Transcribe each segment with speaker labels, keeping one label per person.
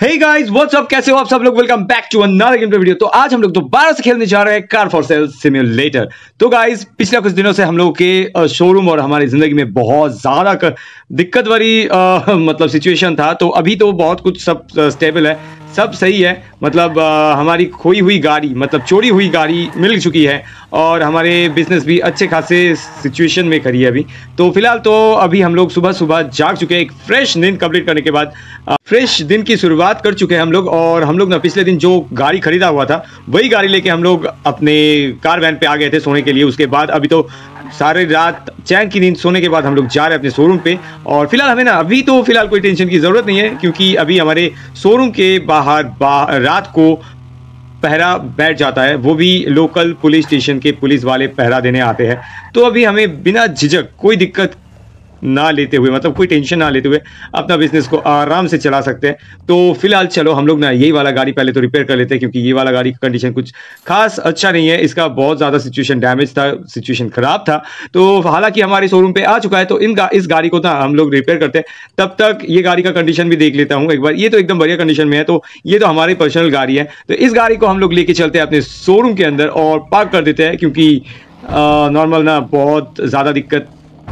Speaker 1: Hey guys what's up? कैसे हो आप सब लोग? Welcome back to another game video तो आज हम लोग दोबारा से खेलने जा रहे हैं कार फॉर सेल सिम्युलेटर तो गाइस पिछले कुछ दिनों से हम लोग के शोरूम और हमारी ज़िंदगी में बहुत ज़्यादा दिक्कत वाली मतलब सिचुएशन था। तो अभी तो बहुत कुछ सब स्टेबल है। सब सही है। मतलब आ, हमारी खोई हुई गाड़ी मतलब चोरी हुई गाड़ी मिल चुकी है और हमारे बिज़नेस भी अच्छे खासे सिचुएशन में करी है अभी। तो फ़िलहाल तो अभी हम लोग सुबह सुबह जाग चुके हैं। एक फ्रेश दिन कंप्लीट करने के बाद फ्रेश दिन की शुरुआत कर चुके हैं हम लोग और हम लोग ना पिछले दिन जो गाड़ी खरीदा हुआ था वही गाड़ी लेके हम लोग अपने कार वैन पे आ गए थे सोने के लिए। उसके बाद अभी तो सारे रात चैन की नींद सोने के बाद हम लोग जा रहे हैं अपने शोरूम पे। और फ़िलहाल हमें ना अभी तो फ़िलहाल कोई टेंशन की ज़रूरत नहीं है क्योंकि अभी हमारे शोरूम के बाहर बा, रात को पहरा बैठ जाता है। वो भी लोकल पुलिस स्टेशन के पुलिस वाले पहरा देने आते हैं। तो अभी हमें बिना झिझक कोई दिक्कत ना लेते हुए मतलब कोई टेंशन ना लेते हुए अपना बिज़नेस को आराम से चला सकते हैं। तो फ़िलहाल चलो हम लोग ना यही वाला गाड़ी पहले तो रिपेयर कर लेते हैं क्योंकि ये वाला गाड़ी का कंडीशन कुछ खास अच्छा नहीं है। इसका बहुत ज़्यादा सिचुएशन डैमेज था सिचुएशन खराब था। तो हालाँकि हमारे शोरूम पर आ चुका है तो इन गा, इस गाड़ी को ना हम लोग रिपेयर करते हैं। तब तक ये गाड़ी का कंडीशन भी देख लेता हूँ एक बार। ये तो एकदम बढ़िया कंडीशन में है तो ये तो हमारी पर्सनल गाड़ी है। तो इस गाड़ी को हम लोग लेके चलते हैं अपने शोरूम के अंदर और पार्क कर देते हैं क्योंकि नॉर्मल ना बहुत ज़्यादा दिक्कत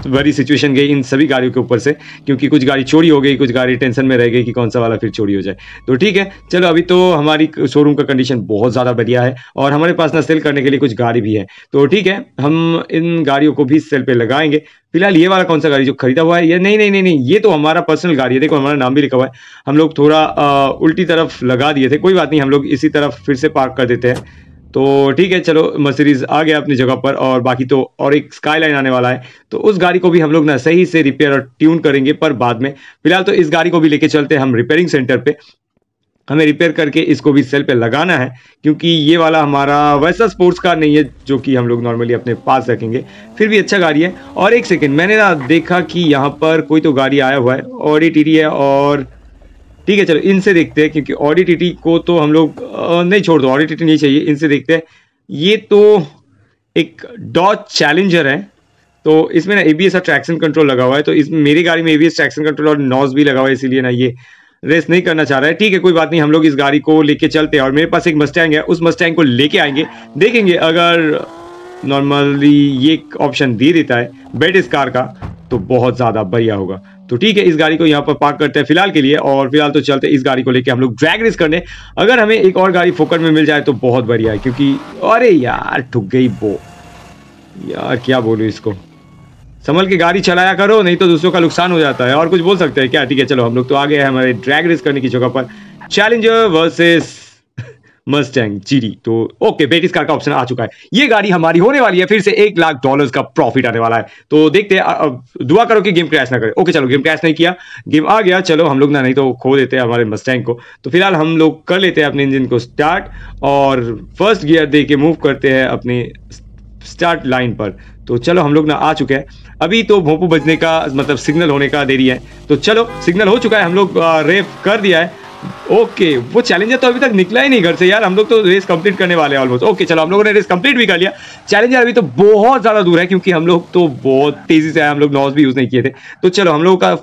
Speaker 1: बड़ी सिचुएशन गई इन सभी गाड़ियों के ऊपर से, क्योंकि कुछ गाड़ी चोरी हो गई, कुछ गाड़ी टेंशन में रह गई कि कौन सा वाला फिर चोरी हो जाए। तो ठीक है, चलो अभी तो हमारी शोरूम का कंडीशन बहुत ज़्यादा बढ़िया है और हमारे पास ना सेल करने के लिए कुछ गाड़ी भी है। तो ठीक है, हम इन गाड़ियों को भी सेल पे लगाएँगे। फ़िलहाल ये वाला कौन सा गाड़ी जो खरीदा हुआ है, ये नहीं नहीं नहीं नहीं, ये तो हमारा पर्सनल गाड़ी है। देखो, हमारा नाम भी लिखा हुआ है। हम लोग थोड़ा उल्टी तरफ़ लगा दिए थे, कोई बात नहीं, हम लोग इसी तरफ़ फिर से पार्क कर देते हैं। तो ठीक है, चलो मर्सिडीज आ गया अपनी जगह पर और बाकी तो और एक स्काई लाइन आने वाला है। तो उस गाड़ी को भी हम लोग ना सही से रिपेयर और ट्यून करेंगे पर बाद में। फ़िलहाल तो इस गाड़ी को भी लेके चलते हैं हम रिपेयरिंग सेंटर पे। हमें रिपेयर करके इसको भी सेल पे लगाना है, क्योंकि ये वाला हमारा वैसा स्पोर्ट्स कार नहीं है जो कि हम लोग नॉर्मली अपने पास रखेंगे। फिर भी अच्छा गाड़ी है। और एक सेकेंड मैंने ना देखा कि यहाँ पर कोई तो गाड़ी आया हुआ है और ये है और ठीक है, चलो, इनसे देखते हैं, क्योंकि ऑडिटिटी को तो हम लोग नहीं छोड़ दो ऑडिटिटी नहीं चाहिए, इनसे देखते हैं। ये तो एक डॉट चैलेंजर है तो इसमें ना एबीएस और ट्रैक्शन कंट्रोल लगा हुआ है तो इस, मेरी गाड़ी में एबीएस ट्रैक्शन कंट्रोल और नॉज भी लगा हुआ है, इसीलिए ना ये रेस नहीं करना चाह रहा है। ठीक है, कोई बात नहीं, हम लोग इस गाड़ी को लेके चलते हैं, और मेरे पास एक मस्टैंग है, उस मस्टैंग को लेके आएँगे, देखेंगे अगर नॉर्मली ये ऑप्शन दे देता है बेट इस कार का तो बहुत ज़्यादा बढ़िया होगा। तो ठीक है, इस गाड़ी को यहाँ पर पार्क करते हैं फ़िलहाल के लिए और फ़िलहाल तो चलते इस गाड़ी को लेकर हम लोग ड्रैग रेस करने। अगर हमें एक और गाड़ी फोकट में मिल जाए तो बहुत बढ़िया है, क्योंकि अरे यार, ठुक गई वो। यार, क्या बोलूँ इसको? संभल के गाड़ी चलाया करो, नहीं तो दूसरों का नुकसान हो जाता है। और कुछ बोल सकते हैं क्या? ठीक है, चलो, हम लोग तो आ गए हैं हमारे ड्रैग रेस करने की जगह पर। चैलेंजर वर्सेस मस्टैंग जीडी तो ओके बेटिस कार का ऑप्शन आ चुका है। ये गाड़ी हमारी होने वाली है, फिर से एक लाख डॉलर्स का प्रॉफिट आने वाला है। तो देखते हैं दुआ करो कि गेम क्रैश ना करे। ओके चलो गेम क्रैश नहीं किया। गेम आ गया, चलो, हम लोग ना, नहीं तो खो देते हैं हमारे मस्टैंग को। तो फ़िलहाल हम लोग कर लेते हैं अपने इंजन को स्टार्ट और फ़र्स्ट गियर दे के मूव करते हैं अपने स्टार्ट लाइन पर। तो चलो, हम लोग ना आ चुके हैं। अभी तो भोंपू बजने का मतलब सिग्नल होने का देरी है। तो चलो सिग्नल हो चुका है, हम लोग रेप कर दिया है। ओके वो चैलेंजर तो अभी तक निकला ही नहीं घर से यार। हम लोग तो रेस कंप्लीट करने वाले हैं ऑलमोस्ट ओके चलो, हम लोगों ने रेस कंप्लीट भी कर लिया। चैलेंजर अभी तो बहुत ज़्यादा दूर है, क्योंकि हम लोग तो बहुत तेज़ी से आए, हम लोग नॉज भी यूज़ नहीं किए थे। तो चलो, हम लोगों का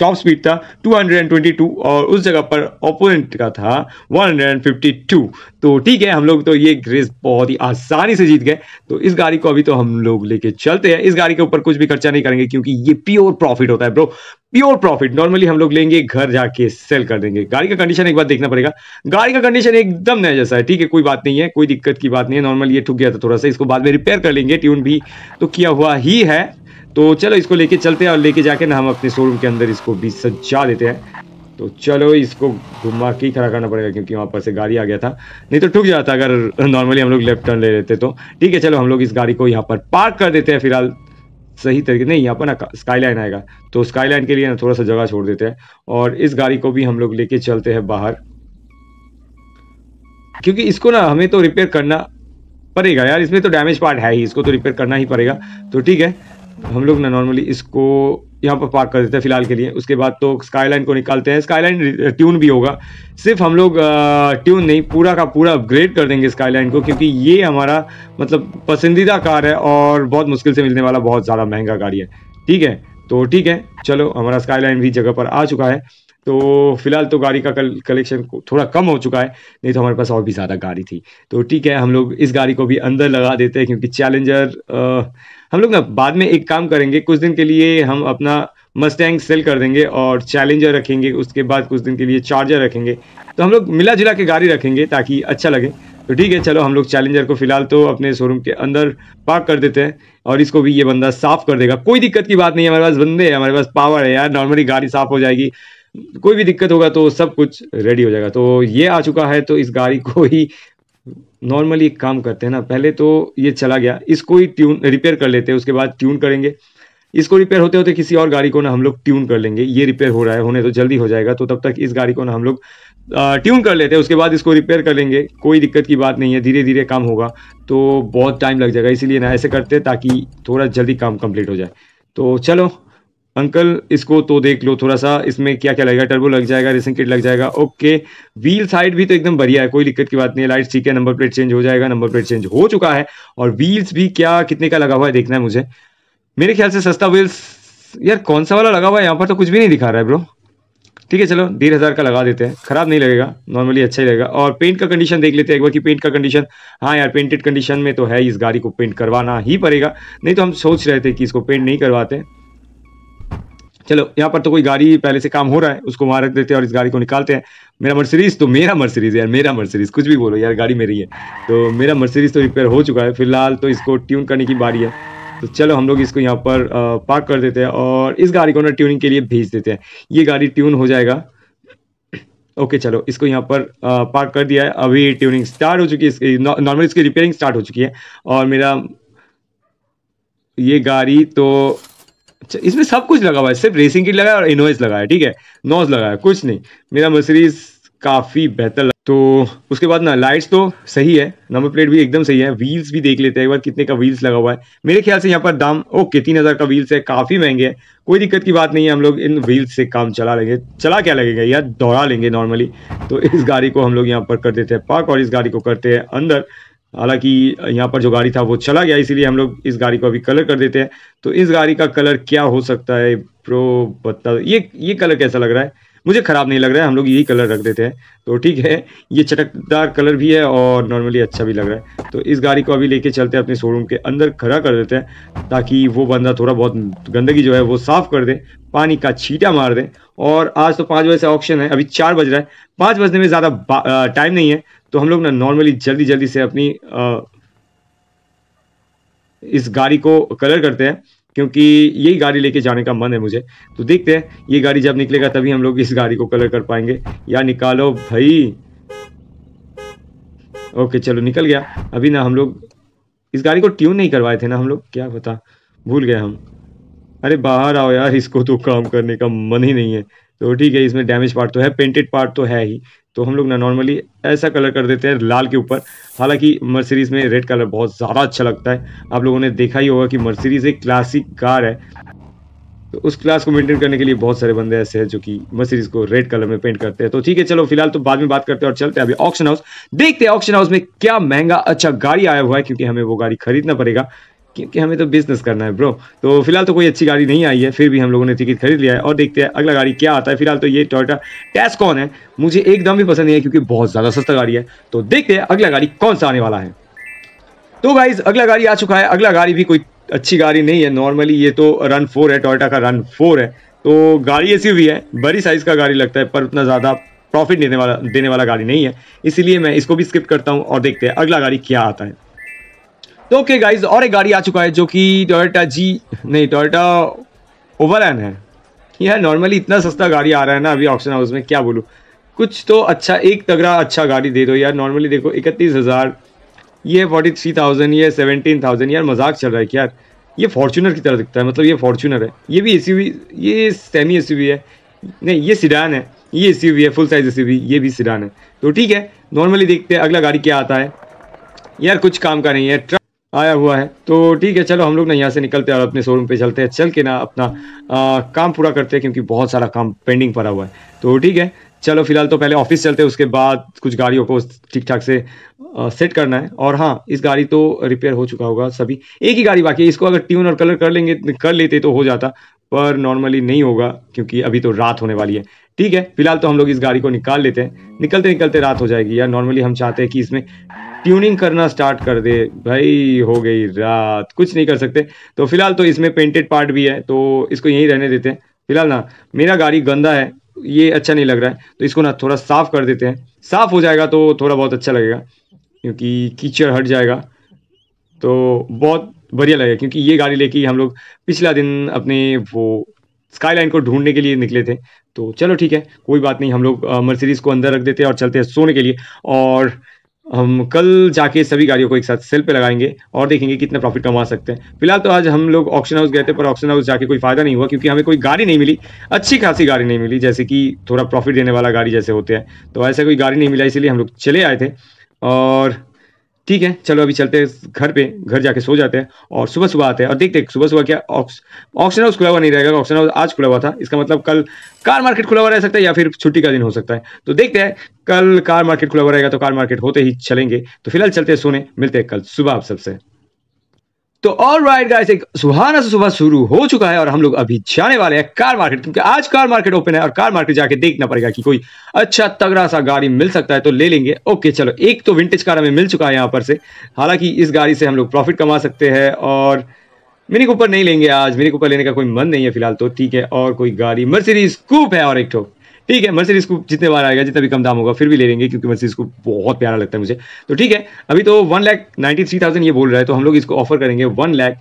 Speaker 1: टॉप स्पीड था 222 और उस जगह पर ओपोनेंट का था 152 तो ठीक है, हम लोग तो ये रेस बहुत ही आसानी से जीत गए। तो इस गाड़ी को अभी तो हम लोग लेके चलते हैं। इस गाड़ी के ऊपर कुछ भी खर्चा नहीं करेंगे, क्योंकि ये प्योर प्रॉफिट होता है ब्रो प्योर प्रॉफिट नॉर्मली हम लोग लेंगे घर जाके सेल कर देंगे। गाड़ी का कंडीशन एक बार देखना पड़ेगा। गाड़ी का कंडीशन एकदम नया जैसा है, ठीक है, कोई बात नहीं है, कोई दिक्कत की बात नहीं है। नॉर्मली ये ठुक गया था थोड़ा सा, इसको बाद में रिपेयर कर लेंगे ट्यून भी तो किया हुआ ही है। तो चलो इसको लेके चलते हैं और लेके जाके ना हम अपने शोरूम के अंदर इसको भी सजा देते हैं। तो चलो इसको घुमा के खड़ा करना पड़ेगा क्योंकि वहाँ पर से गाड़ी आ गया था। नहीं तो ठुक जाता अगर नॉर्मली हम लोग लेफ़्ट टर्न ले लेते तो। ठीक है, चलो हम लोग इस गाड़ी को यहाँ पर पार्क कर देते हैं फ़िलहाल। सही तरीके नहीं, यहाँ पर ना स्काईलाइन आएगा। तो स्काईलाइन के लिए ना थोड़ा सा जगह छोड़ देते हैं और इस गाड़ी को भी हम लोग लेके चलते हैं बाहर। क्योंकि इसको ना हमें तो रिपेयर करना पड़ेगा यार, इसमें तो डैमेज पार्ट है ही, इसको तो रिपेयर करना ही पड़ेगा। तो ठीक है, हम लोग ना नॉर्मली इसको यहाँ पर पार्क कर देते हैं फ़िलहाल के लिए। उसके बाद तो स्काईलाइन को निकालते हैं। स्काईलाइन ट्यून भी होगा। सिर्फ़ हम लोग ट्यून नहीं, पूरा का पूरा अपग्रेड कर देंगे स्काईलाइन को, क्योंकि ये हमारा मतलब पसंदीदा कार है और बहुत मुश्किल से मिलने वाला बहुत ज़्यादा महँगा गाड़ी है। ठीक है? तो ठीक है, चलो, हमारा स्काईलाइन भी जगह पर आ चुका है। तो फ़िलहाल तो गाड़ी का कल कलेक्शन थोड़ा कम हो चुका है, नहीं तो हमारे पास और भी ज़्यादा गाड़ी थी। तो ठीक है, हम लोग इस गाड़ी को भी अंदर लगा देते हैं, क्योंकि चैलेंजर हम लोग ना बाद में एक काम करेंगे, कुछ दिन के लिए हम अपना मस्टैंग सेल कर देंगे और चैलेंजर रखेंगे, उसके बाद कुछ दिन के लिए चार्जर रखेंगे। तो हम लोग मिला जुला के गाड़ी रखेंगे ताकि अच्छा लगे। तो ठीक है, चलो हम लोग चैलेंजर को फ़िलहाल तो अपने शोरूम के अंदर पार्क कर देते हैं और इसको भी ये बंदा साफ़ कर देगा। कोई दिक्कत की बात नहीं हमारे पास बंदे हैं, हमारे पास पावर है यार नॉर्मली गाड़ी साफ़ हो जाएगी। कोई भी दिक्कत होगा तो सब कुछ रेडी हो जाएगा। तो ये आ चुका है तो इस गाड़ी को ही नॉर्मली एक काम करते हैं ना, पहले तो ये चला गया, इसको ही ट्यून रिपेयर कर लेते हैं, उसके बाद ट्यून करेंगे। इसको रिपेयर होते होते किसी और गाड़ी को ना हम लोग ट्यून कर लेंगे, ये रिपेयर हो रहा है, होने तो जल्दी हो जाएगा तो तब तक इस गाड़ी को ना हम लोग ट्यून कर लेते हैं, उसके बाद इसको रिपेयर कर लेंगे, कोई दिक्कत की बात नहीं है धीरे धीरे काम होगा तो बहुत टाइम लग जाएगा, इसीलिए ना ऐसे करते हैं ताकि थोड़ा जल्दी काम कंप्लीट हो जाए। तो चलो अंकल, इसको तो देख लो थोड़ा सा इसमें क्या क्या लगेगा? टर्बो लग जाएगा रेसिंग किट लग जाएगा। ओके व्हील साइड भी तो एकदम बढ़िया है, कोई दिक्कत की बात नहीं है। लाइट ठीक है नंबर प्लेट चेंज हो जाएगा नंबर प्लेट चेंज हो चुका है। और व्हील्स भी क्या, कितने का लगा हुआ है, देखना है मुझे। मेरे ख्याल से सस्ता व्हील्स यार कौन सा वाला लगा हुआ है? यहाँ पर तो कुछ भी नहीं दिखा रहा है ब्रो ठीक है, चलो, डेढ़ हज़ार का लगा देते हैं। खराब नहीं लगेगा नॉर्मली अच्छा ही लगेगा। और पेंट का कंडीशन देख लेते हैं एक बार की पेंट का कंडीशन हाँ यार पेंटेड कंडीशन में तो है, इस गाड़ी को पेंट करवाना ही पड़ेगा। नहीं तो हम सोच रहे थे कि इसको पेंट नहीं करवाते। चलो, यहाँ पर तो कोई गाड़ी पहले से काम हो रहा है, उसको वहाँ रख देते हैं और इस गाड़ी को निकालते हैं। मेरा मर्सरीज तो मेरा मर्सरीज यार, मेरा मर्सरीज कुछ भी बोलो यार, गाड़ी मेरी है। तो मेरा मर्सरीज तो रिपेयर हो चुका है, फ़िलहाल तो इसको ट्यून करने की बारी है। तो चलो, हम लोग इसको यहाँ पर पार्क कर देते हैं और इस गाड़ी को ना ट्यूनिंग के लिए भेज देते हैं। ये गाड़ी ट्यून हो जाएगा। ओके चलो, इसको यहाँ पर पार्क कर दिया है। अभी ट्यूनिंग स्टार्ट हो चुकी है, इसकी नॉर्मल इसकी रिपेयरिंग स्टार्ट हो चुकी है। और मेरा ये गाड़ी तो अच्छा इसमें सब कुछ लगा हुआ है, सिर्फ़ रेसिंग किट लगा और इनोइस लगा है, ठीक है? नॉज लगा है, कुछ नहीं। मेरा मर्सरीज काफ़ी बेहतर तो उसके बाद ना लाइट्स तो सही है नंबर प्लेट भी एकदम सही है व्हील्स भी देख लेते हैं, एक बार कितने का व्हील्स लगा हुआ है। मेरे ख्याल से यहाँ पर दाम ओके तीन हज़ार का व्हील्स है, काफ़ी महँगे है। कोई दिक्कत की बात नहीं है, हम लोग इन व्हील्स से काम चला लेंगे। चला क्या लगेगा? या दौड़ा लेंगे नॉर्मली तो इस गाड़ी को हम लोग यहाँ पर कर देते हैं पार्क और इस गाड़ी को करते हैं अंदर। हालाँकि यहाँ पर जो गाड़ी था वो चला गया, इसीलिए हम लोग इस गाड़ी को अभी कलर कर देते हैं। तो इस गाड़ी का कलर क्या हो सकता है प्रो बता ये ये कलर कैसा लग रहा है? मुझे ख़राब नहीं लग रहा है, हम लोग यही कलर रख देते हैं। तो ठीक है, ये चटकदार कलर भी है और नॉर्मली अच्छा भी लग रहा है। तो इस गाड़ी को अभी लेके चलते हैं, अपने शोरूम के अंदर खड़ा कर देते हैं, ताकि वो बंदा थोड़ा बहुत गंदगी जो है वो साफ़ कर दे, पानी का छीटा मार दे। और आज तो पाँच बजे से ऑप्शन है, अभी चार बज रहा है। पाँच बजने में ज़्यादा टाइम नहीं है। तो हम लोग ना नॉर्मली जल्दी जल्दी से अपनी आ, इस गाड़ी को कलर करते हैं क्योंकि यही गाड़ी लेके जाने का मन है मुझे। तो देखते हैं ये गाड़ी जब निकलेगा तभी हम लोग इस गाड़ी को कलर कर पाएँगे। या निकालो भाई। ओके चलो निकल गया। अभी ना हम लोग इस गाड़ी को ट्यून नहीं करवाए थे ना हम लोग क्या पता भूल गए हम। अरे बाहर आओ यार इसको तो काम करने का मन ही नहीं है। तो ठीक है इसमें डैमेज पार्ट तो है पेंटेड पार्ट तो है ही। तो हम लोग ना नॉर्मली ऐसा कलर कर देते हैं लाल के ऊपर। हालाँकि मर्सिडीज़ में रेड कलर बहुत ज़्यादा अच्छा लगता है। आप लोगों ने देखा ही होगा कि मर्सिडीज़ एक क्लासिक कार है। तो उस क्लास को मेंटेन करने के लिए बहुत सारे बंदे ऐसे हैं जो कि मर्सिडीज़ को रेड कलर में पेंट करते हैं। तो ठीक है, चलो फ़िलहाल तो बाद में बात करते हैं और चलते हैं अभी ऑक्शन हाउस देखते हैं ऑक्शन हाउस में क्या महँगा अच्छा गाड़ी आया हुआ है, क्योंकि हमें वो गाड़ी खरीदना पड़ेगा। क्योंकि हमें तो बिज़नेस करना है ब्रो तो फ़िलहाल तो कोई अच्छी गाड़ी नहीं आई है, फिर भी हम लोगों ने टिकट खरीद लिया है और देखते हैं अगला गाड़ी क्या आता है। फ़िलहाल तो ये टोयोटा टैस कौन है। मुझे एकदम भी पसंद नहीं है क्योंकि बहुत ज़्यादा सस्ता गाड़ी है। तो देखते हैं अगला गाड़ी कौन सा आने वाला है। तो गाइज़ अगला गाड़ी आ चुका है। अगला गाड़ी भी कोई अच्छी गाड़ी नहीं है। नॉर्मली ये तो रन फोर है टोयोटा का रन फोर है। तो गाड़ी ऐसी हुई है, बड़ी साइज़ का गाड़ी लगता है, पर उतना ज़्यादा प्रॉफिट देने वाला देने वाला गाड़ी नहीं है। इसीलिए मैं इसको भी स्किप करता हूँ और देखते हैं अगला गाड़ी क्या आता है। तो ओके गाइज़ और एक गाड़ी आ चुका है जो कि टोयोटा जी नहीं टोयोटा ओवरलैन है। यह नॉर्मली इतना सस्ता गाड़ी आ रहा है ना अभी ऑप्शन हाउस में, क्या बोलूँ? कुछ तो अच्छा एक तगड़ा अच्छा गाड़ी दे दो यार। नॉर्मली देखो, इकतीस हज़ार, ये फोर्टी थ्री थाउज़ेंड ये सेवनटीन थाउज़ेंड यार मज़ाक चल रहा है क्या? यार ये फॉर्चूनर की तरह दिखता है मतलब ये फॉर्चूनर है। ये भी ए ये सेमी ए है। नहीं, ये सिडान है। ये ए है फुल साइज़ ए ये भी सिडान है। तो ठीक है नॉर्मली देखते हैं अगला गाड़ी क्या आता है। यार, कुछ काम का नहीं है। ट्रक आया हुआ है। तो ठीक है चलो हम लोग ना यहाँ से निकलते हैं और अपने शोरूम पे चलते हैं। चल के ना अपना आ, काम पूरा करते हैं क्योंकि बहुत सारा काम पेंडिंग पड़ा हुआ है। तो ठीक है चलो फ़िलहाल तो पहले ऑफ़िस चलते हैं उसके बाद कुछ गाड़ियों को ठीक ठाक से आ, सेट करना है। और हाँ इस गाड़ी तो रिपेयर हो चुका होगा सभी। एक ही गाड़ी बाकी है इसको अगर ट्यून और कलर कर लेंगे कर लेते तो हो जाता पर नॉर्मली नहीं होगा क्योंकि अभी तो रात होने वाली है। ठीक है फ़िलहाल तो हम लोग इस गाड़ी को निकाल लेते हैं। निकलते निकलते रात हो जाएगी यार नॉर्मली हम चाहते हैं कि इसमें ट्यूनिंग करना स्टार्ट कर दे। भाई, हो गई रात। कुछ नहीं कर सकते। तो फ़िलहाल तो इसमें पेंटेड पार्ट भी है तो इसको यहीं रहने देते हैं। फ़िलहाल ना, मेरा गाड़ी गंदा है, ये अच्छा नहीं लग रहा है। तो इसको ना थोड़ा साफ़ कर देते हैं। साफ़ हो जाएगा तो थोड़ा बहुत अच्छा लगेगा, क्योंकि कीचड़ हट जाएगा। तो बहुत बढ़िया लगेगा, क्योंकि ये गाड़ी लेके हम लोग पिछला दिन अपने वो स्काईलाइन को ढूँढने के लिए निकले थे। तो चलो ठीक है, कोई बात नहीं, हम लोग मर्सिडीज को अंदर रख देते हैं और चलते हैं सोने के लिए। और हम कल जाके सभी गाड़ियों को एक साथ सेल पे लगाएँगे और देखेंगे कितना प्रॉफिट कमा सकते हैं। फ़िलहाल तो आज हम लोग ऑक्शन हाउस गए थे, पर ऑक्शन हाउस जाके कोई फ़ायदा नहीं हुआ, क्योंकि हमें कोई गाड़ी नहीं मिली। अच्छी खासी गाड़ी नहीं मिली, जैसे कि थोड़ा प्रॉफिट देने वाला गाड़ी जैसे होते हैं। तो ऐसा कोई गाड़ी नहीं मिला, इसीलिए हम लोग चले आए थे। और ठीक है, चलो अभी चलते हैं घर पे, घर जाके सो जाते हैं और सुबह सुबह आते हैं। और देखते हैं सुबह सुबह क्या ऑप्शन हाउस खुला हुआ नहीं रहेगा ऑप्शन हाउस आज खुला हुआ था। इसका मतलब कल कार मार्केट खुला हुआ रह सकता है या फिर छुट्टी का दिन हो सकता है। तो देखते हैं, कल कार मार्केट खुला हुआ रहेगा तो कार मार्केट होते ही चलेंगे। तो फ़िलहाल चलते हैं सोने, मिलते हैं कल। सुबह आप सबसे। तो ऑल राइट गाइस एक सुहाना से सुबह शुरू हो चुका है और हम लोग अभी जाने वाले हैं कार मार्केट क्योंकि आज कार मार्केट ओपन है और कार मार्केट जाके देखना पड़ेगा कि कोई अच्छा तगड़ा सा गाड़ी मिल सकता है तो ले लेंगे। ओके चलो, एक तो विंटेज कार हमें मिल चुका है यहाँ पर से। हालाँकि इस गाड़ी से हम लोग प्रॉफिट कमा सकते हैं और मिनी कूपर नहीं लेंगे आज। मिनी कूपर लेने का कोई मन नहीं है फ़िलहाल तो ठीक है। और कोई गाड़ी मर्सिडीज कूप है और एक ठोक ठीक है मर्सिडीज को जितने बार आएगा, जितना भी कम दाम होगा, फिर भी ले लेंगे, क्योंकि मर्सिडीज को बहुत प्यारा लगता है मुझे। तो ठीक है, अभी तो one lakh ninety three thousand ये बोल रहा है तो हम लोग इसको ऑफ़र करेंगे one lakh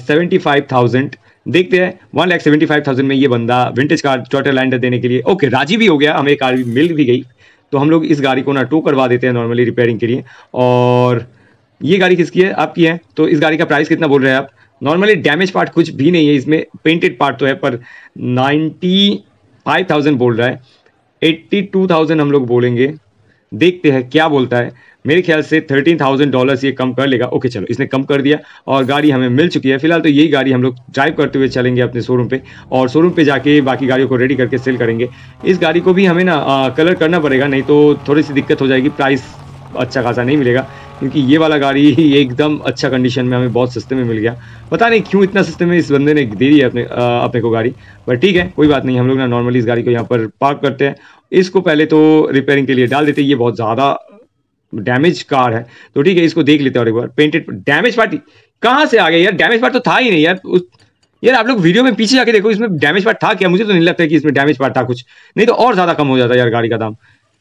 Speaker 1: seventy five thousand देखते हैं one lakh seventy five thousand में ये बंदा विंटेज कार टोटल लैंडर देने के लिए ओके राज़ी भी हो गया, हमें कार भी मिल भी गई। तो हम लोग इस गाड़ी को ना टो करवा देते हैं नॉर्मली रिपेयरिंग के लिए, और ये गाड़ी किसकी है? आपकी है। तो इस गाड़ी का प्राइस कितना बोल रहे हैं आप? नॉर्मली डैमेज पार्ट कुछ भी नहीं है, इसमें पेंटेड पार्ट तो है, पर नाइन्टी फाइव थाउज़ेंड बोल रहा है। एट्टी टू थाउज़ेंड हम लोग बोलेंगे। देखते हैं क्या बोलता है। मेरे ख्याल से थर्टीन थाउज़ेंड डॉलर्स ये कम कर लेगा। ओके, चलो, इसने कम कर दिया और गाड़ी हमें मिल चुकी है। फ़िलहाल तो यही गाड़ी हम लोग ड्राइव करते हुए चलेंगे अपने शोरूम पे और शोरूम पे जाके बाकी गाड़ियों को रेडी करके सेल करेंगे। इस गाड़ी को भी हमें ना कलर करना पड़ेगा, नहीं तो थोड़ी सी दिक्कत हो जाएगी। प्राइस अच्छा खासा नहीं मिलेगा। क्योंकि ये वाला गाड़ी एकदम अच्छा कंडीशन में हमें बहुत सस्ते में मिल गया। पता नहीं क्यों इतना सस्ते में इस बंदे ने दे दी है अपने अपने को गाड़ी। पर ठीक है, कोई बात नहीं, हम लोग ना नॉर्मली इस गाड़ी को यहाँ पर पार्क करते हैं। इसको पहले तो रिपेयरिंग के लिए डाल देते ये बहुत ज़्यादा डैमेज कार है। तो ठीक है, इसको देख लेते हैं और एक बार। पेंटेड डैमेज पार्टी कहाँ से आ गया यार? डैमेज पार्ट तो था ही नहीं यार। यार आप लोग वीडियो में पीछे जाके देखो, इसमें डैमेज पार्ट था क्या? मुझे तो नहीं लगता कि इसमें डैमेज पार्ट था कुछ। नहीं तो और ज़्यादा कम हो जाता यार गाड़ी का दाम।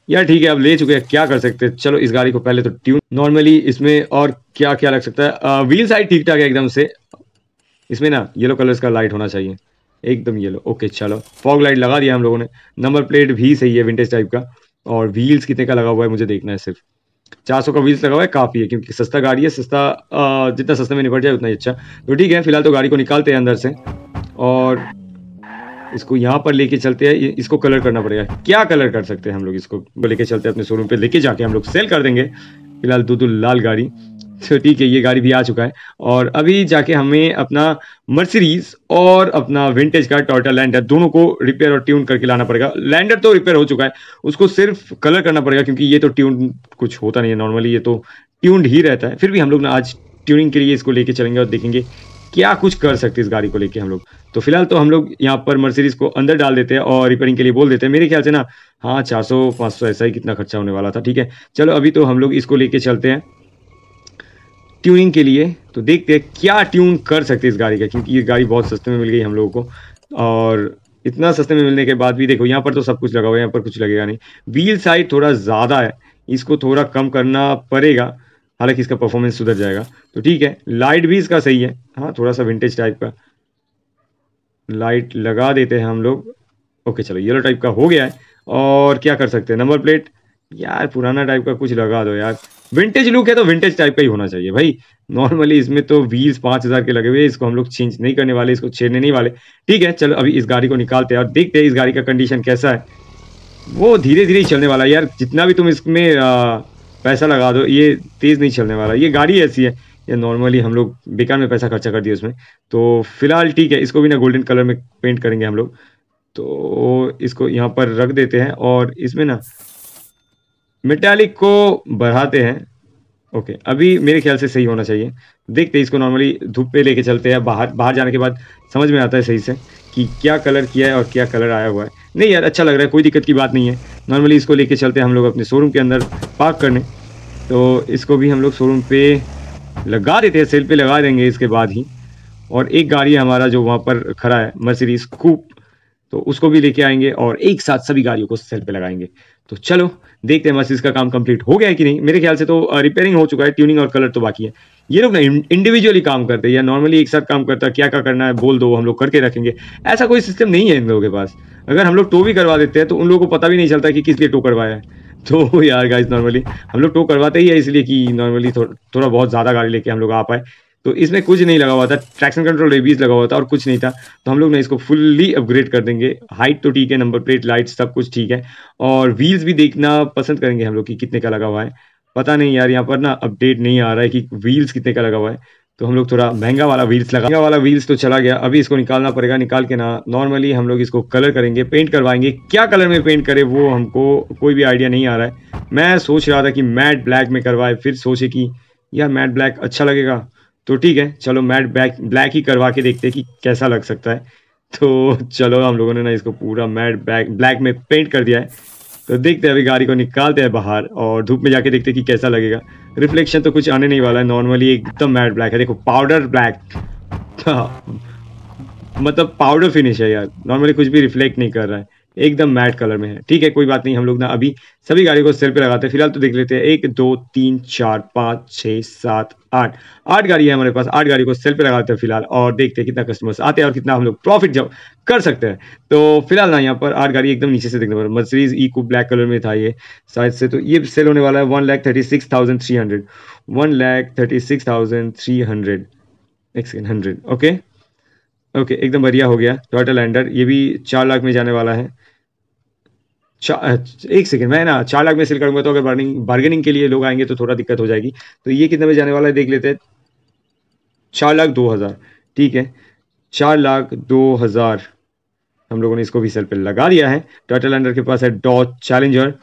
Speaker 1: यार ठीक है, अब ले चुके हैं, क्या कर सकते हैं? चलो, इस गाड़ी को पहले तो ट्यून नॉर्मली इसमें और क्या क्या लग सकता है? व्हील साइड ठीक ठाक है एकदम से। इसमें ना येलो कलर का लाइट होना चाहिए। एकदम येलो ओके चलो। फॉग लाइट लगा दिया हम लोगों ने। नंबर प्लेट भी सही है विंटेज टाइप का। और व्हील्स कितने का लगा हुआ है मुझे देखना है सिर्फ़। चार सौ का व्हील्स लगा हुआ है, काफ़ी है, क्योंकि सस्ता गाड़ी है, सस्ता जितना सस्ते में निपट जाए, उतना ही अच्छा। तो ठीक है, फ़िलहाल तो गाड़ी को निकालते हैं अंदर से। और इसको यहाँ पर लेके चलते हैं इसको कलर करना पड़ेगा। क्या कलर कर सकते हैं हम लोग इसको? लेके चलते हैं अपने शोरूम पे, लेके जाके हम लोग सेल कर देंगे। फ़िलहाल दो लाल गाड़ी तो ठीक है, ये गाड़ी भी आ चुका है। और अभी जाके हमें अपना मर्सिडीज और अपना विंटेज का टोटल लैंडर दोनों को रिपेयर और ट्यून करके लाना पड़ेगा। लैंडर तो रिपेयर हो चुका है, उसको सिर्फ़ कलर करना पड़ेगा, क्योंकि ये तो ट्यून कुछ होता नहीं है नॉर्मली ये तो ट्यून्ड ही रहता है। फिर भी हम लोग ना आज ट्यूनिंग के लिए इसको लेके चलेंगे और देखेंगे क्या कुछ कर सकते इस गाड़ी को लेके हम लोग? तो फ़िलहाल तो हम लोग यहाँ पर मर्सिडीज को अंदर डाल देते हैं और रिपेयरिंग के लिए बोल देते हैं। मेरे ख्याल से ना हाँ चार सौ, पाँच सौ ऐसा ही कितना खर्चा होने वाला था, ठीक है? चलो, अभी तो हम लोग इसको लेके चलते हैं। ट्यूनिंग के लिए तो देखते हैं क्या ट्यून कर सकते हैं इस गाड़ी का, क्योंकि ये गाड़ी बहुत सस्ते में मिल गई हम लोगों को। और इतना सस्ते में मिलने के बाद भी देखो, यहाँ पर तो सब कुछ लगा हुआ है, यहाँ पर कुछ लगेगा नहीं। व्हील साइड थोड़ा ज़्यादा है, इसको थोड़ा कम करना पड़ेगा। हालाँकि इसका परफॉर्मेंस सुधर जाएगा। तो ठीक है लाइट भी इसका सही है। हाँ थोड़ा सा विंटेज टाइप का। लाइट लगा देते हैं हम लोग। ओके चलो येलो टाइप का हो गया है। और क्या कर सकते हैं? नंबर प्लेट यार, पुराना टाइप का कुछ लगा दो यार। विंटेज लुक है तो विंटेज टाइप का ही होना चाहिए भाई। नॉर्मली इसमें तो व्हील्स पाँच हज़ार के लगे हुए इसको हम लोग चेंज नहीं करने वाले, इसको छेड़ने नहीं वाले। ठीक है, चलो, अभी इस गाड़ी को निकालते हैं और देखते हैं इस गाड़ी का कंडीशन कैसा है। वो धीरे धीरे चलने वाला है यार। जितना भी तुम इसमें पैसा लगा दो, ये तेज़ नहीं चलने वाला। ये गाड़ी ऐसी है, ये नॉर्मली हम लोग बेकार में पैसा खर्चा कर दिया उसमें। तो फ़िलहाल ठीक है, इसको भी ना गोल्डन कलर में पेंट करेंगे हम लोग। तो इसको यहाँ पर रख देते हैं और इसमें ना मेटालिक को बढ़ाते हैं। ओके अभी मेरे ख्याल से सही होना चाहिए। देखते हैं, इसको नॉर्मली धूप पे लेके चलते हैं बाहर बाहर जाने के बाद समझ में आता है सही से कि क्या कलर किया है और क्या कलर आया हुआ है। नहीं यार अच्छा लग रहा है, कोई दिक्कत की बात नहीं है। नॉर्मली इसको लेके चलते हैं हम लोग अपने शोरूम के अंदर पार्क करने। तो इसको भी हम लोग शोरूम पे लगा देते हैं सेल पे लगा देंगे इसके बाद ही। और एक गाड़ी हमारा जो वहाँ पर खड़ा है मर्सिडीज कूप तो उसको भी लेके आएँगे और एक साथ सभी गाड़ियों को सेल पे लगाएँगे। तो चलो, देखते हैं मर्सिडीज का काम कंप्लीट हो गया है कि नहीं। मेरे ख्याल से तो रिपेयरिंग हो चुका है ट्यूनिंग और कलर तो बाकी है। ये लोग ना इंडिविजुअली काम करते हैं या नॉर्मली एक साथ काम करता है, क्या क्या करना है, बोल दो, हम लोग करके रखेंगे। ऐसा कोई सिस्टम नहीं है इन लोगों के पास। अगर हम लोग टो भी करवा देते हैं तो उन लोगों को पता भी नहीं चलता कि किस लिए टो करवाया है। तो यार गाइज़ नॉर्मली हम लोग टो करवाते ही है, इसलिए कि नॉर्मली थोड़ा बहुत ज़्यादा गाड़ी लेके हम लोग आ पाए। तो इसमें कुछ नहीं लगा हुआ था ट्रैक्शन कंट्रोल रेबीज लगा हुआ था और कुछ नहीं था। तो हम लोग ना इसको फुल्ली अपग्रेड कर देंगे। हाइट तो ठीक है नंबर प्लेट लाइट सब कुछ ठीक है। और व्हील्स भी देखना पसंद करेंगे हम लोग कि कितने का लगा हुआ है। पता नहीं यार, यहाँ पर ना अपडेट नहीं आ रहा है कि व्हील्स कितने का लगा हुआ है। तो हम लोग थोड़ा महँगा वाला व्हील्स लगा महँगा वाला व्हील्स तो चला गया। अभी इसको निकालना पड़ेगा, निकाल के ना नॉर्मली हम लोग इसको कलर करेंगे पेंट करवाएँगे। क्या कलर में पेंट करे वो हमको कोई भी आइडिया नहीं आ रहा है। मैं सोच रहा था कि मैट ब्लैक में करवाए, फिर सोचे कि यार मैट ब्लैक अच्छा लगेगा। तो ठीक है, चलो मैट ब्लैक ब्लैक ही करवा के देखते हैं कि कैसा लग सकता है। तो चलो, हम लोगों ने ना इसको पूरा मैट ब्लैक ब्लैक में पेंट कर दिया है। तो देखते हैं अभी गाड़ी को निकालते हैं बाहर और धूप में जाके देखते हैं कि कैसा लगेगा। रिफ्लेक्शन तो कुछ आने नहीं वाला है, नॉर्मली एकदम मैट ब्लैक है। देखो, पाउडर ब्लैक। मतलब पाउडर फिनिश है यार, नॉर्मली कुछ भी रिफ्लेक्ट नहीं कर रहा है। एकदम मैट कलर में है। ठीक है, कोई बात नहीं, हम लोग ना अभी सभी गाड़ी को सेल पे लगाते हैं। फ़िलहाल तो देख लेते हैं। एक, दो, तीन, चार, पाँच छः सात, आठ। आठ गाड़ी है हमारे पास। आठ गाड़ी को सेल पे लगाते हैं फ़िलहाल और देखते हैं कितना कस्टमर्स आते हैं और कितना हम लोग प्रॉफिट जब कर सकते हैं। तो फ़िलहाल ना यहाँ पर आठ गाड़ी एकदम नीचे से देखने पर मर्सरीज को ब्लैक कलर में था ये। शायद से तो ये सेल होने वाला है one lakh thirty six thousand three hundred one lakh thirty six thousand three hundred एक सेकेंड हंड्रेड ओके ओके एकदम बढ़िया हो गया। टोटल लैंडर ये भी चार लाख में जाने वाला है। चार एक सेकेंड मैं ना चार लाख में सेल करूँगा तो अगर बार्गेनिंग बार्गेनिंग के लिए लोग आएँगे तो थोड़ा दिक्कत हो जाएगी। तो ये कितने में जाने वाला है, देख लेते हैं। चार लाख दो हज़ार, ठीक है। चार लाख दो हज़ार, हम लोगों ने इसको भी सेल पे लगा दिया है। टोटल अंडर के पास है डॉट चैलेंजर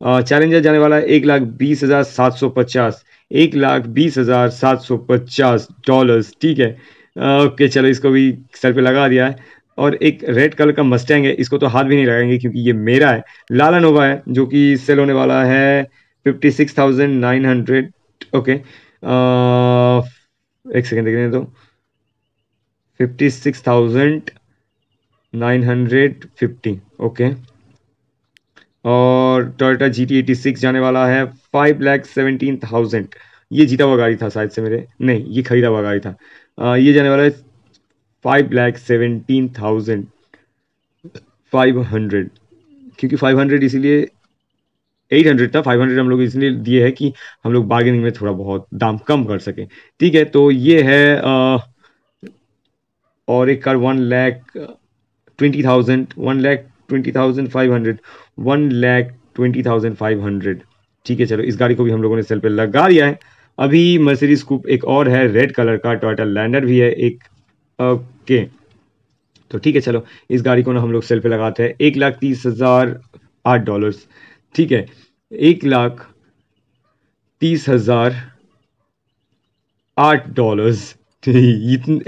Speaker 1: चैलेंजर जाने वाला है एक लाख बीस हज़ार सात सौ पचास। एक लाख बीस हज़ार सात सौ पचास डॉलर्स ठीक है। ओके, चलो इसको भी सर पे लगा दिया है। और एक रेड कलर का मस्टैंग है, इसको तो हाथ भी नहीं लगाएँगे क्योंकि ये मेरा है। लाला नोवा है, जो कि सेल होने वाला है fifty six thousand nine hundred okay एक सेकेंड देखने तो fifty six thousand nine hundred fifty okay, और Toyota G T eighty six जाने वाला है फाइव लैख सेवेंटीन थाउज़ेंड ये जीता हुआ गाड़ी था शायद से मेरे। नहीं, ये खरीदा हुआ गाड़ी था। ये जाने वाला है five lakh seventeen thousand five hundred क्योंकि फाइव हंड्रेड इसीलिए एट हंड्रेड था फाइव हंड्रेड हम लोग इसलिए दिए है कि हम लोग बार्गेनिंग में थोड़ा बहुत दाम कम कर सकें। ठीक है तो ये है आ, और एक car one lakh twenty thousand one lakh twenty thousand five hundred one lakh twenty thousand five hundred ठीक है चलो इस गाड़ी को भी हम लोगों ने सेल पे लगा दिया है। अभी मर्सिडीज कूप एक और है रेड कलर का टोयटा लैंडर भी है एक, ओके। तो ठीक है, चलो, इस गाड़ी को ना हम लोग सेल पे लगाते हैं। एक लाख तीस हज़ार आठ डॉलर्स ठीक है, एक लाख तीस हज़ार आठ डॉलर्स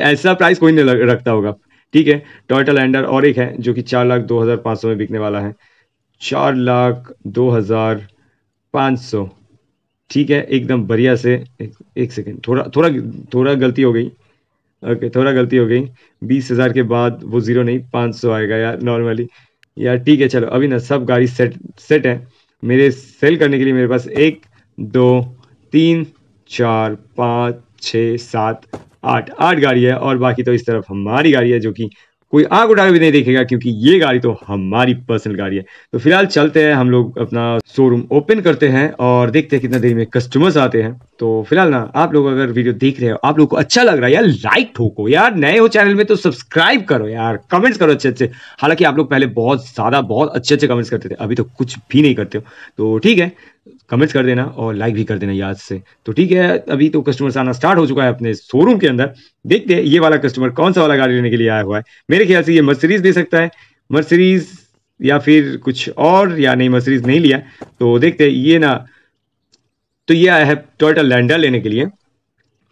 Speaker 1: ऐसा प्राइस कोई नहीं रखता होगा। ठीक है टोयोटा लैंडर और एक है, जो कि चार लाख दो हज़ार पाँच सौ में बिकने वाला है। चार लाख दो हज़ार पाँच सौ। ठीक है एकदम बढ़िया से एक, एक सेकेंड थोड़ा थोड़ा थोड़ा गलती हो गई। ओके थोड़ा गलती हो गई। बीस हज़ार के बाद वो ज़ीरो नहीं पाँच सौ आएगा यार नॉर्मली यार ठीक है चलो अभी ना सब गाड़ी सेट सेट है। मेरे सेल करने के लिए मेरे पास एक दो तीन चार पाँच छः सात आठ आठ गाड़ी है और बाकी तो इस तरफ़ हमारी गाड़ी है जो कि कोई आग उठा भी नहीं देखेगा, क्योंकि ये गाड़ी तो हमारी पर्सनल गाड़ी है। तो फ़िलहाल चलते हैं, हम लोग अपना शोरूम ओपन करते हैं और देखते हैं कितना देर में कस्टमर्स आते हैं। तो फ़िलहाल ना, आप लोग अगर वीडियो देख रहे हो, आप लोग को अच्छा लग रहा है यार लाइक ठोको यार, नए हो चैनल में तो सब्सक्राइब करो यार कमेंट्स करो अच्छे अच्छे। हालाँकि आप लोग पहले बहुत, ज़्यादा बहुत अच्छे अच्छे कमेंट्स करते थे, अभी तो कुछ भी नहीं करते हो। तो ठीक है कमेंट्स कर देना और लाइक भी कर देना याद से। तो ठीक है, अभी तो कस्टमर्स आना स्टार्ट हो चुका है अपने शोरूम के अंदर। देखते हैं, ये वाला कस्टमर कौन सा वाला गाड़ी लेने के लिए आया हुआ है। मेरे ख्याल से ये मर्सरीज दे सकता है। मर्सरीज या फिर कुछ और, या नहीं मर्सरीज नहीं लिया। तो देखते हैं, ये ना तो ये आया है टोयोटा लैंडर लेने के लिए।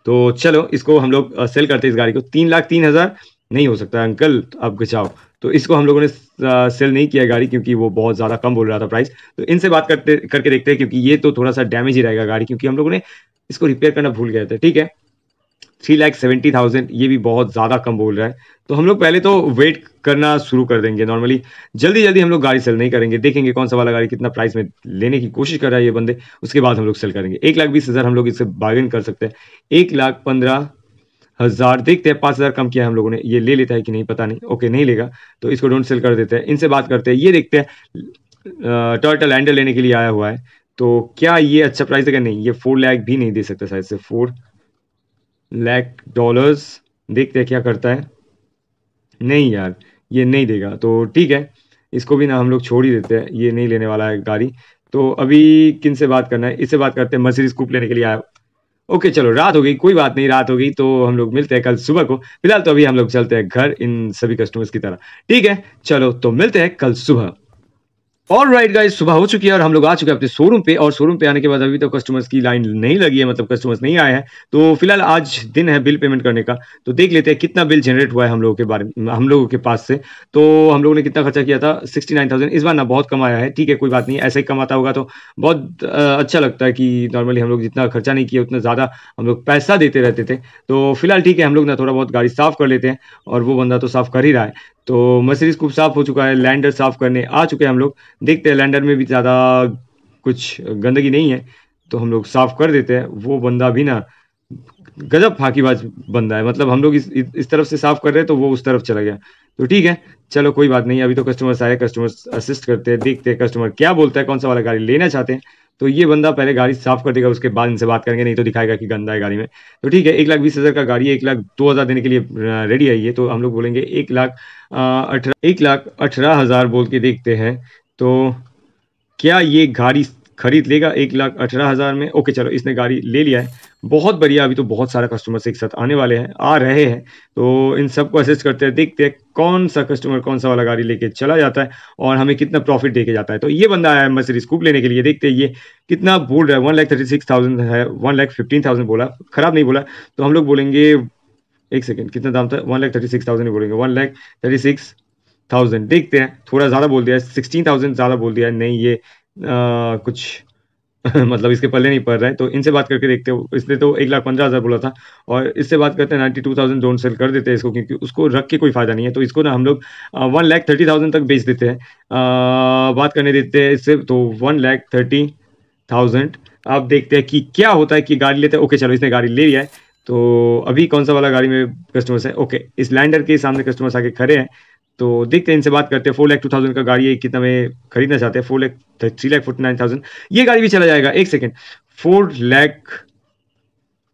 Speaker 1: तो चलो, इसको हम लोग सेल करते हैं इस गाड़ी को। तीन लाख तीन हज़ार नहीं हो सकता अंकल, आप बचाओ तो इसको हम लोगों ने सेल नहीं किया गाड़ी क्योंकि वो बहुत ज़्यादा कम बोल रहा था प्राइस तो इनसे बात करते, करके देखते हैं क्योंकि ये तो थोड़ा सा डैमेज ही रहेगा गाड़ी क्योंकि हम लोगों ने इसको रिपेयर करना भूल गए थे, ठीक है? थ्री लैख सेवेंटी थाउज़ेंड ये भी बहुत ज़्यादा कम बोल रहा है। तो हम लोग पहले तो वेट करना शुरू कर देंगे नॉर्मली जल्दी जल्दी हम लोग गाड़ी सेल नहीं करेंगे। देखेंगे कौन सा वाला गाड़ी कितना प्राइस में लेने की कोशिश कर रहा है ये बंदे। उसके बाद हम लोग सेल करेंगे। एक लाख बीस हज़ार हम लोग इससे बार्गेन कर सकते हैं। एक लाख पंद्रह हज़ार, देखते हैं, पाँच हज़ार कम किया हम लोगों ने, ये ले लेता है कि नहीं, पता नहीं, ओके, नहीं लेगा तो इसको डोंट सेल कर देते हैं। इनसे बात करते हैं, ये देखते हैं टर्टल लैंडर लेने के लिए आया हुआ है तो क्या ये अच्छा प्राइस है नहीं? ये फोर लैख भी नहीं दे सकता शायद से फोर लैख डॉलर्स देखते हैं क्या करता है। नहीं यार, ये नहीं देगा तो ठीक है, इसको भी ना हम लोग छोड़ ही देते हैं, ये नहीं लेने वाला है गाड़ी। तो अभी किन से बात करना है? इससे बात करते हैं मर्सिडीज कूप लेने के लिए आया ओके चलो, रात हो गई, कोई बात नहीं, रात हो गई तो हम लोग मिलते हैं कल सुबह को। फ़िलहाल तो अभी हम लोग चलते हैं घर इन सभी कस्टमर्स की तरह। ठीक है, चलो तो मिलते हैं कल सुबह। और राइट गाइस सुबह हो चुकी है और हम लोग आ चुके हैं अपने शोरूम पे और शोरूम पे आने के बाद अभी तो कस्टमर्स की लाइन नहीं लगी है मतलब कस्टमर्स नहीं आए हैं। तो फ़िलहाल आज दिन है बिल पेमेंट करने का। तो देख लेते हैं कितना बिल जनरेट हुआ है हम लोगों के बारे में, हम लोगों के पास से। तो हम लोगों ने कितना खर्चा किया था? सिक्सटी नाइन थाउज़ेंड इस बार ना बहुत कमाया है, ठीक है, कोई बात नहीं, ऐसा ही कमाता होगा तो बहुत अच्छा लगता है कि नॉर्मली हम लोग जितना खर्चा नहीं किया, उतना ज़्यादा हम लोग पैसा देते रहते थे। तो फ़िलहाल ठीक है, हम लोग ना थोड़ा बहुत गाड़ी साफ़ कर लेते हैं और वो बंदा तो साफ़ कर ही रहा है। तो मर्सिडीज खूब साफ़ हो चुका है लैंडर साफ़ करने आ चुके हैं हम लोग। देखते हैं लैंडर में भी ज़्यादा कुछ गंदगी नहीं है तो हम लोग साफ़ कर देते हैं। वो बंदा भी ना गजब फाकीबाज बंदा है। मतलब हम लोग इस इस तरफ़ से साफ़ कर रहे हैं तो वो उस तरफ़ चला गया। तो ठीक है, चलो कोई बात नहीं, अभी तो कस्टमर्स आए कस्टमर्स असिस्ट करते हैं, देखते हैं कस्टमर क्या बोलता है, कौन सा वाला गाड़ी लेना चाहते हैं। तो ये बंदा पहले गाड़ी साफ़ कर देगा, उसके बाद इनसे बात करेंगे, नहीं तो दिखाएगा कि गंदा है गाड़ी में। तो ठीक है, एक लाख बीस हज़ार का गाड़ी है एक लाख दो हज़ार देने के लिए रेडी आई है ये। तो हम लोग बोलेंगे एक लाख अठारह, एक लाख अठारह हज़ार बोल के देखते हैं। तो क्या ये गाड़ी खरीद लेगा एक लाख अठारह हज़ार में? ओके, चलो, इसने गाड़ी ले लिया है। बहुत बढ़िया, अभी तो बहुत सारा कस्टमर्स एक साथ आने वाले हैं, आ रहे हैं। तो इन सबको असेस करते हैं, देखते हैं कौन सा कस्टमर कौन सा वाला गाड़ी लेके चला जाता है और हमें कितना प्रॉफिट दे के जाता है। तो ये बंदा आया है मर्सिडीज कूप लेने के लिए, देखते हैं ये कितना बोल रहा है। One lakh thirty six thousand है वन लाख फिफ्टीन थाउज़ेंड बोला, खराब नहीं बोला। तो हम लोग बोलेंगे, एक सेकेंड कितना दाम था? One lakh thirty six thousand बोलेंगे। One lakh thirty six thousand देखते हैं। थोड़ा ज़्यादा बोल दिया है सिक्सटीन थाउज़ेंड ज़्यादा बोल दिया है। नहीं ये आ, कुछ मतलब इसके पल्ले नहीं पड़ रहा है। तो इनसे बात करके देखते हो। इसने तो एक लाख पंद्रह हज़ार बोला था। और इससे बात करते हैं ninety two thousand don't sell कर देते हैं इसको क्योंकि उसको रख के कोई फ़ायदा नहीं है। तो इसको ना हम लोग वन लैख थर्टी थाउज़ेंड तक बेच देते हैं। बात करने देते हैं इससे तो वन लैख थर्टी थाउज़ेंड आप देखते हैं कि क्या होता है कि गाड़ी लेते हैं। ओके चलो इसने गाड़ी ले लिया है। तो अभी कौन सा वाला गाड़ी में कस्टमर्स है? ओके इस लैंडर के सामने कस्टमर्स आके खड़े हैं। तो देखते हैं इनसे बात करते हैं। फोर लैख टू थाउज़ेंड का गाड़ी कितना में खरीदना चाहते हैं? Four lakh, three lakh forty nine thousand. ये गाड़ी भी चला जाएगा, एक second. Four lakh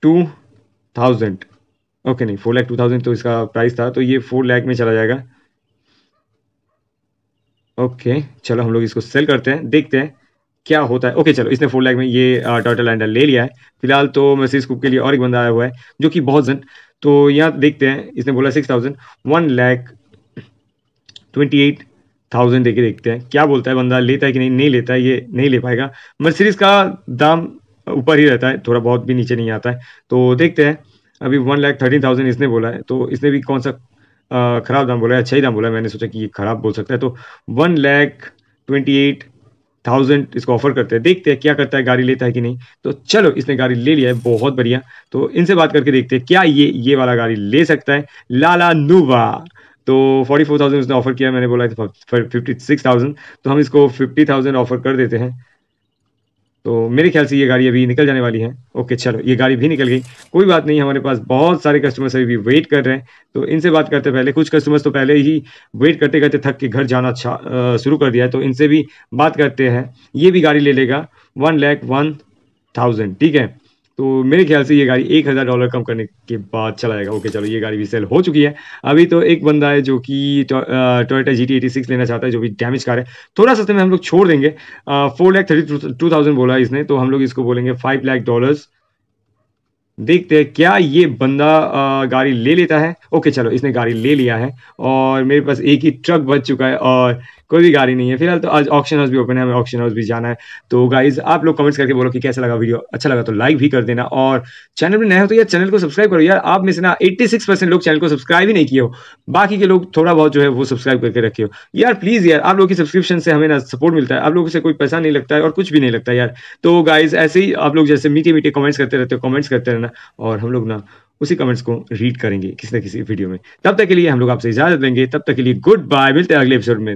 Speaker 1: two thousand. Okay, नहीं, फोर लैख टू थाउज़ेंड तो इसका प्राइस था तो ये फोर लैख में चला जाएगा। ओके, चलो हम लोग इसको सेल करते हैं, देखते हैं क्या होता है। ओके, चलो, इसने फोर लैख में ये टर्टल लैंडर ले लिया है। फ़िलहाल तो मैसेज कुक के लिए और एक बंदा आया हुआ है, जो कि बहुत जन। तो यहाँ देखते हैं, इसने बोला six thousand one lakh twenty eight thousand देके देखते हैं। क्या बोलता है बंदा? लेता है कि नहीं? नहीं लेता है, ये नहीं ले पाएगा। मर्सिडीज का दाम ऊपर ही रहता है, थोड़ा बहुत भी नीचे नहीं आता है। तो देखते हैं। अभी वन लाख थर्टीन थाउज़ेंड इसने बोला है तो इसने भी कौन सा ख़राब दाम बोला है? अच्छा ही दाम बोला है। मैंने सोचा कि ये ख़राब बोल सकता है। तो one lakh twenty eight thousand इसको ऑफ़र करते हैं। देखते हैं क्या करता है, गाड़ी लेता है कि नहीं। तो चलो, इसने गाड़ी ले लिया है, बहुत बढ़िया। तो इनसे बात करके देखते हैं, क्या ये ये वाला गाड़ी ले सकता है? लाला नुवा। तो फोर्टी फोर थाउज़ेंड उसने ऑफ़र किया, मैंने बोला फिफ्टी सिक्स थाउज़ेंड तो हम इसको फिफ्टी थाउज़ेंड ऑफ़र कर देते हैं। तो मेरे ख्याल से ये गाड़ी अभी निकल जाने वाली है। ओके चलो, ये गाड़ी भी निकल गई। कोई बात नहीं, हमारे पास बहुत सारे कस्टमर्स अभी भी वेट कर रहे हैं। तो इनसे बात करते पहले, कुछ कस्टमर्स तो पहले ही वेट करते करते थक के घर जाना शुरू कर दिया है। तो इनसे भी बात करते हैं। ये भी गाड़ी ले लेगा वन लैख वन थाउज़ेंड ठीक है? तो मेरे ख्याल से ये गाड़ी एक हज़ार डॉलर कम करने के बाद चला जाएगा ओके, चलो, ये गाड़ी भी सेल हो चुकी है। अभी तो एक बंदा है जो कि टोयोटा जी टी सिक्स लेना चाहता है, जो भी डैमेज कार है। थोड़ा सा में हम लोग छोड़ देंगे। Four lakh thirty two thousand बोला इसने तो हम लोग इसको बोलेंगे फाइव लैख डॉलर्स देखते हैं क्या ये बंदा गाड़ी ले लेता है। ओके, चलो, इसने गाड़ी ले लिया है और मेरे पास एक ही ट्रक बच चुका है और कोई भी गाड़ी नहीं है। फ़िलहाल तो आज ऑप्शन हाउस भी ओपन है, हमें ऑप्शन हाउस भी जाना है। तो गाइज़ आप लोग कमेंट्स करके बोलो कि कैसा लगा वीडियो अच्छा लगा तो लाइक भी कर देना। और चैनल में नया हो तो यार चैनल को सब्सक्राइब करो। यार आप में से ना एट्टी लोग चैनल को सब्सक्राइब ही नहीं किए हो। बाकी के लोग थोड़ा बहुत जो है वो सब्सक्राइब करके रखे हो। यार प्लीज़ यार, आप लोग की सब्सक्रिप्शन से हमें ना सपोर्ट मिलता है। आप लोगों से कोई पैसा नहीं लगता है और कुछ भी नहीं लगता यार। तो गाइज़ ऐसे ही आप लोग जैसे मीठे मीठे कमेंट्स करते रहते हो कमेंट्स करते रहना। और हम लोग ना उसी कमेंट्स को रीड करेंगे किसी न किसी वीडियो में। तब तक के लिए हम लोग आपसे इजाज़त देंगे तब तक के लिए गुड बाय मिलते हैं अगले एपिसोड में।